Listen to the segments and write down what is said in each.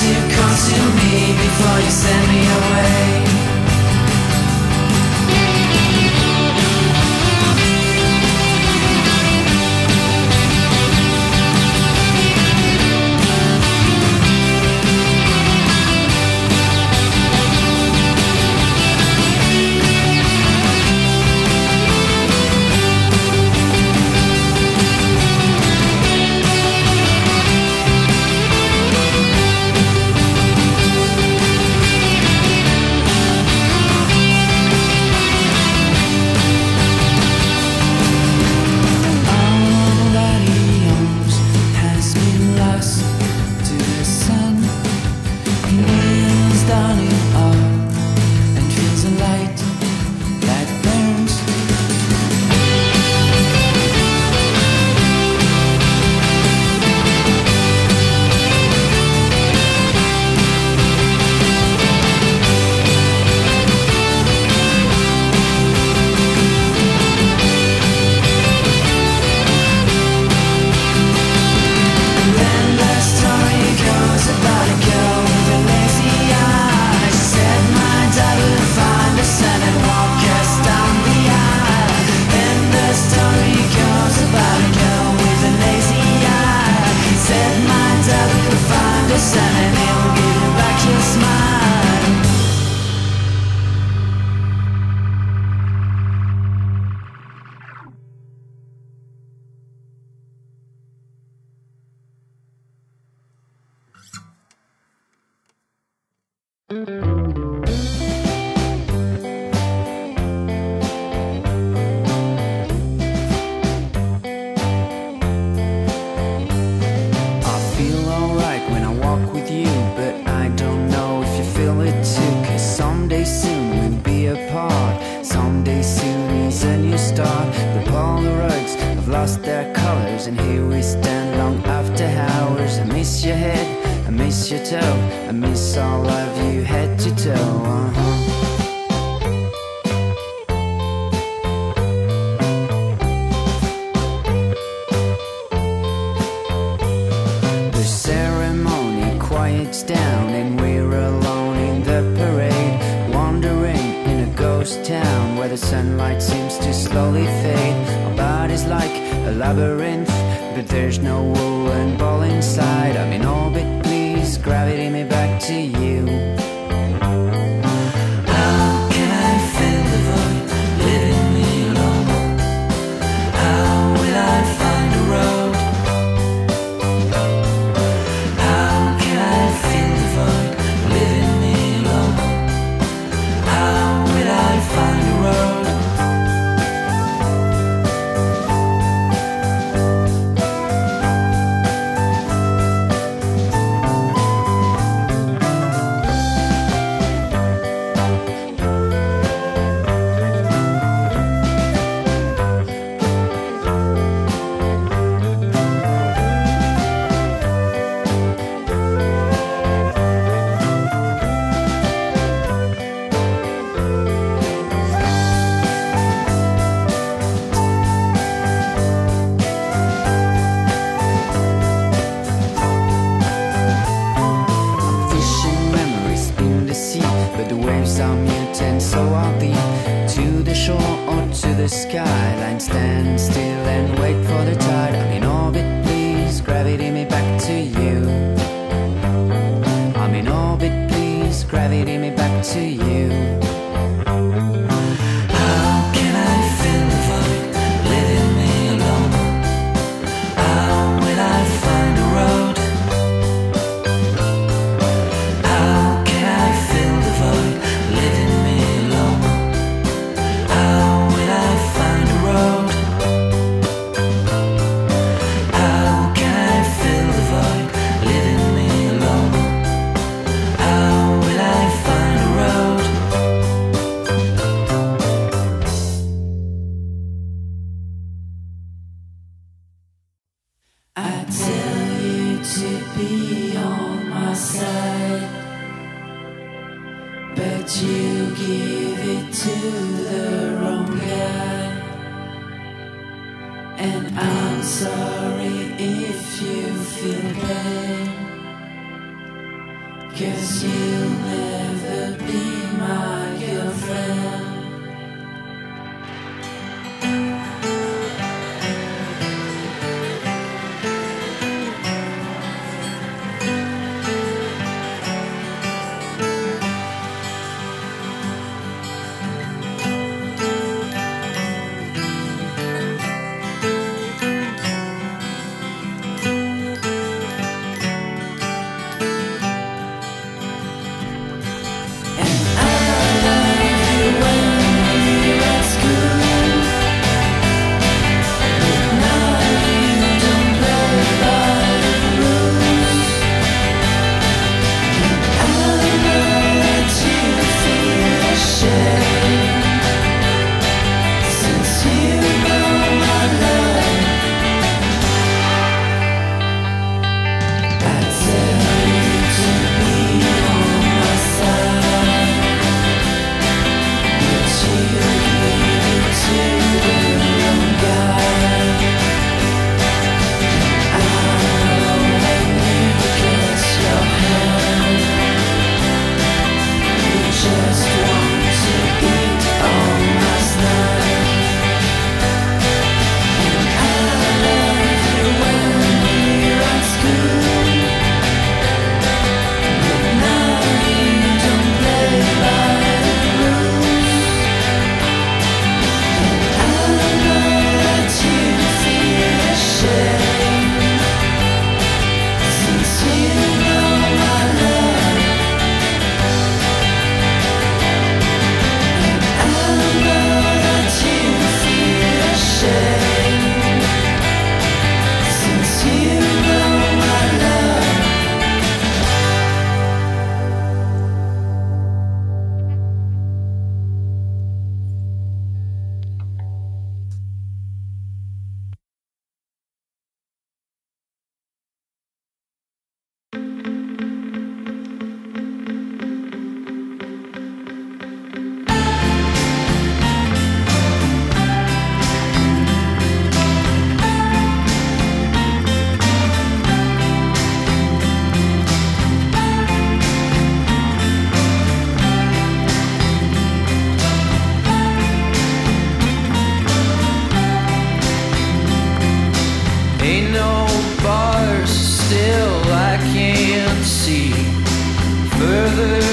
to come to me before you send me away. But the waves are mute, and so I'll be To the shore or to the skyline. Stand still and wait for the tide. I'm in orbit, please, gravity me back to you. I'm in orbit, please, gravity me back to you. You give it to the wrong guy. And I'm sorry if you feel pain. Cause you'll never be mine. never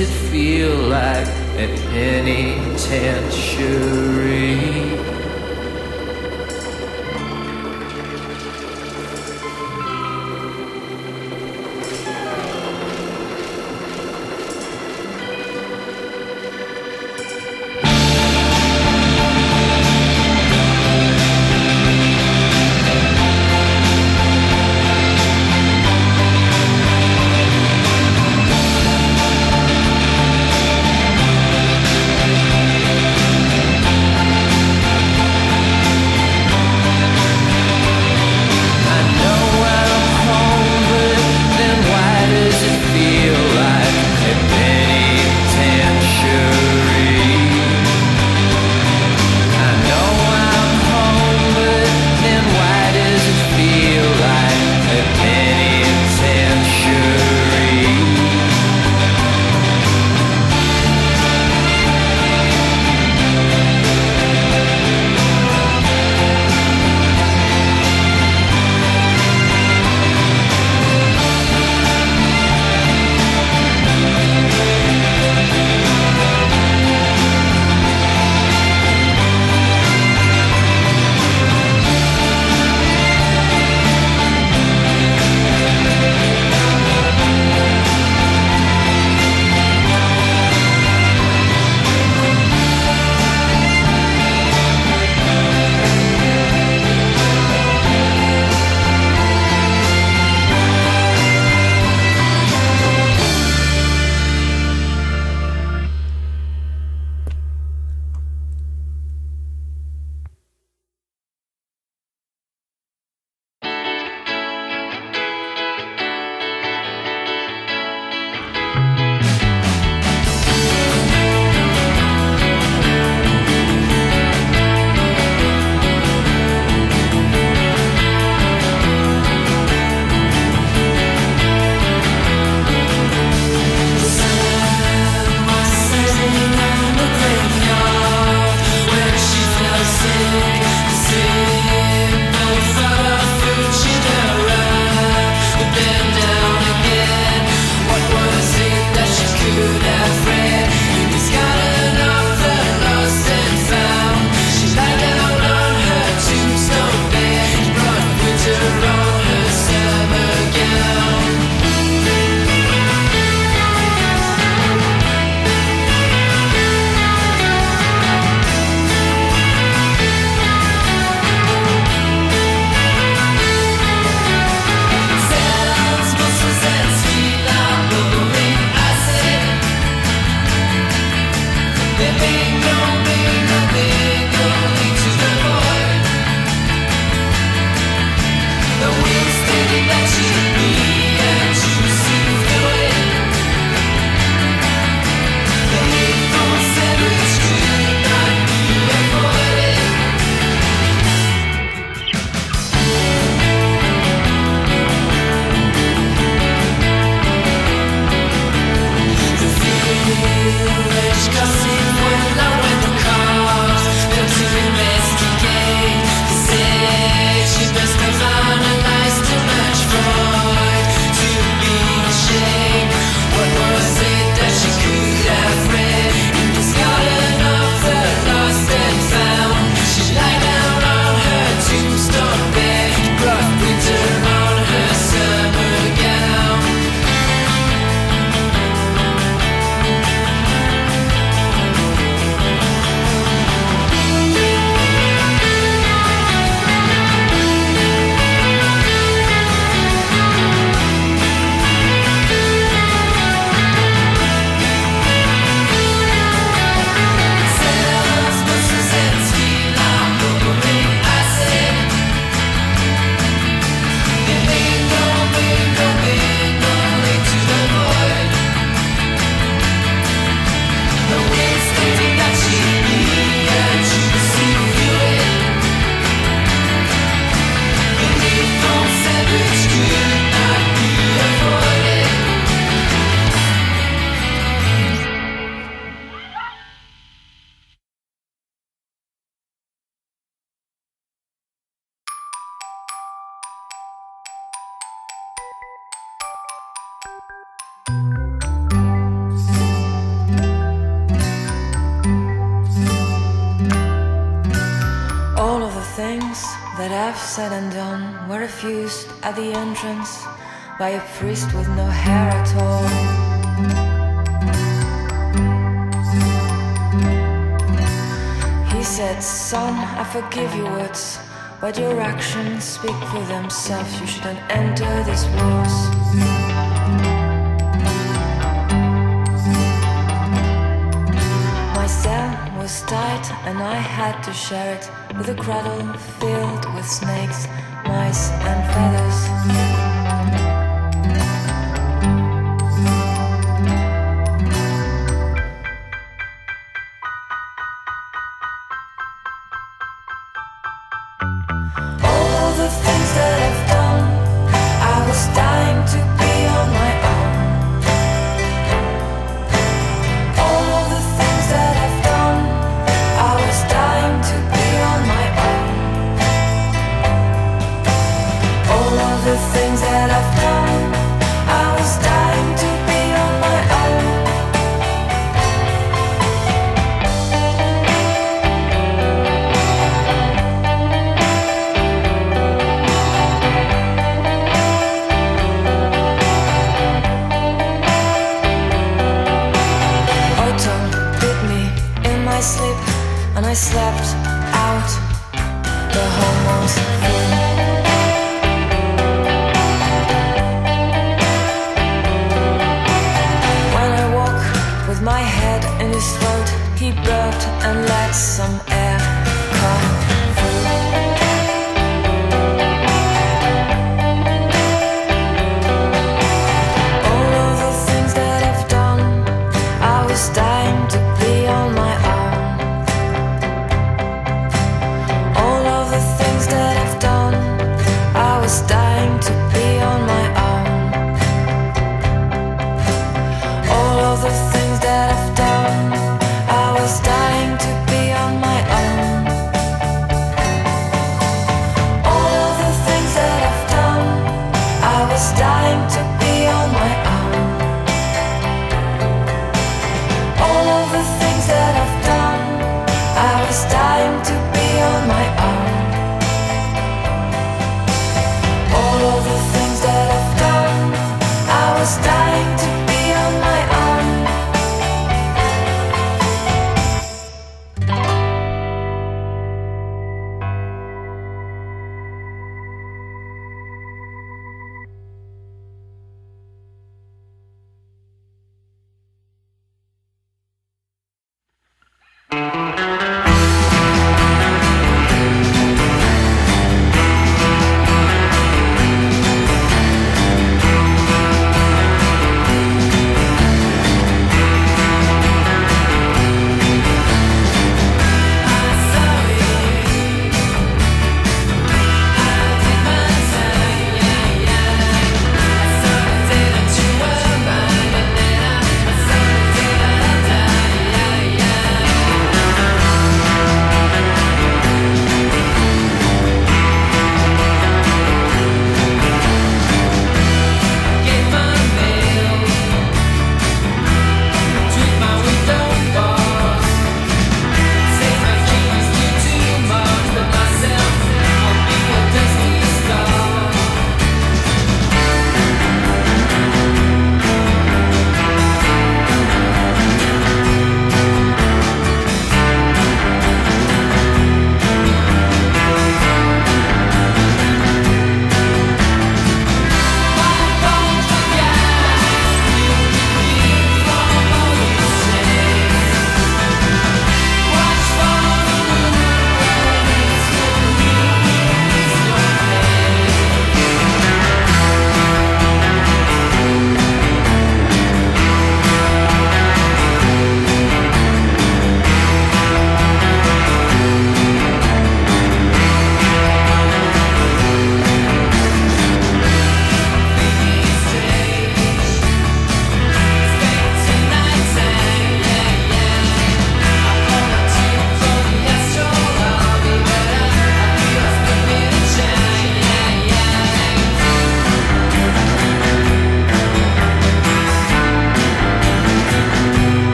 it feel like a penitentiary? said and done, were refused at the entrance by a priest with no hair at all. He said, Son, I forgive you words, but your actions speak for themselves. You shouldn't enter this walls. was tight and I had to share it with a cradle filled with snakes, mice, and feathers.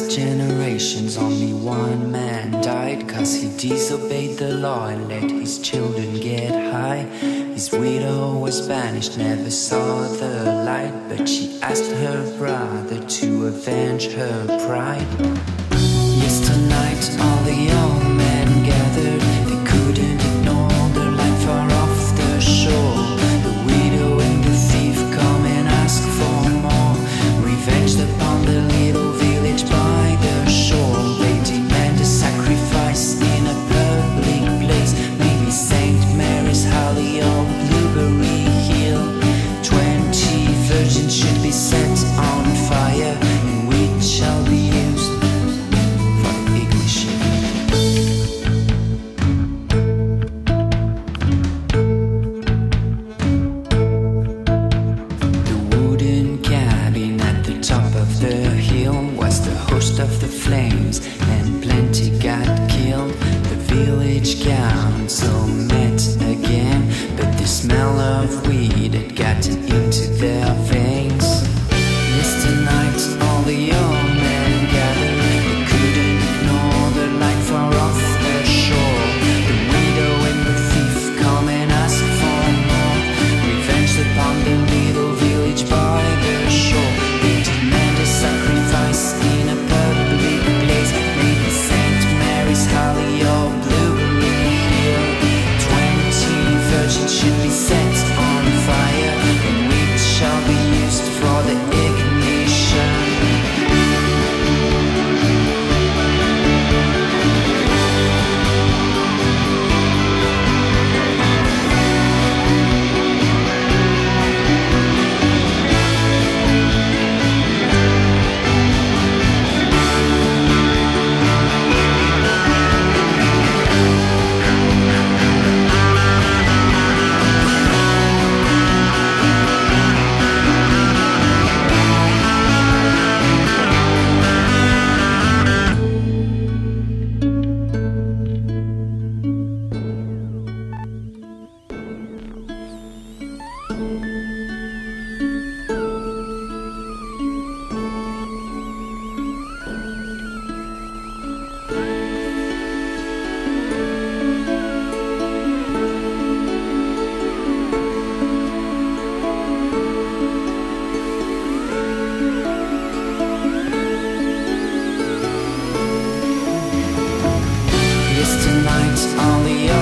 generations, only one man died Cause he disobeyed the law and let his children get high. His widow was banished, never saw the light But she asked her brother to avenge her pride. Yes, tonight all the lights on the